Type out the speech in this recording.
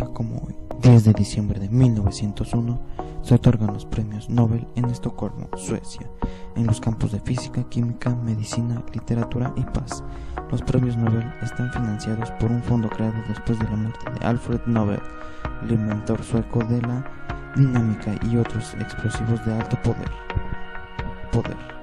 Día como hoy, 10 de diciembre de 1901, se otorgan los premios Nobel en Estocolmo, Suecia, en los campos de física, química, medicina, literatura y paz. Los premios Nobel están financiados por un fondo creado después de la muerte de Alfred Nobel, el inventor sueco de la dinámica y otros explosivos de alto poder. Poder.